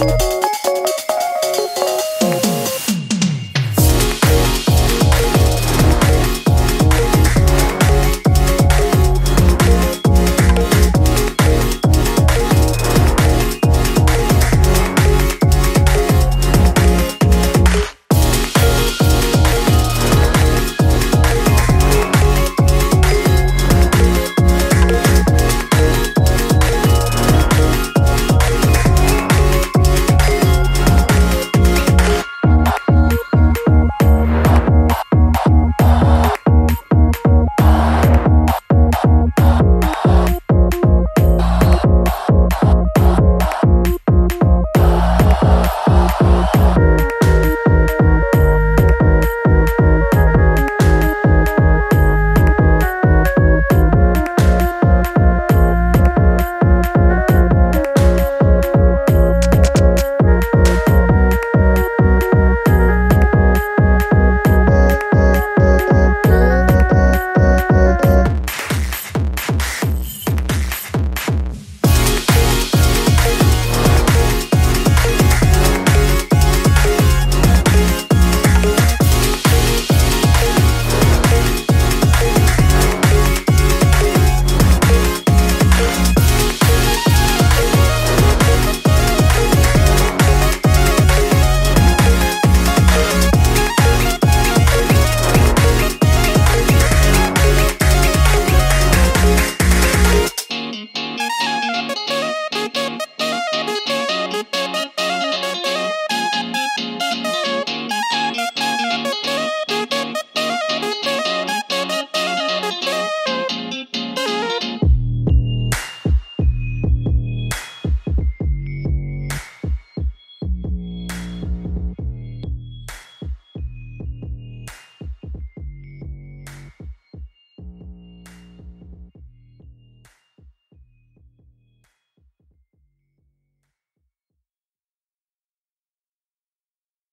you